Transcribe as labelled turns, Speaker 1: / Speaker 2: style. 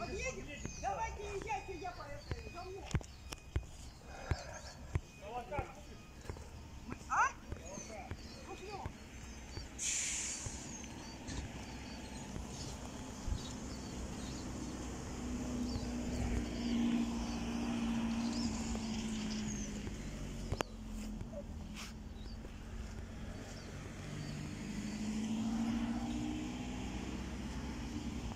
Speaker 1: Hadi ye.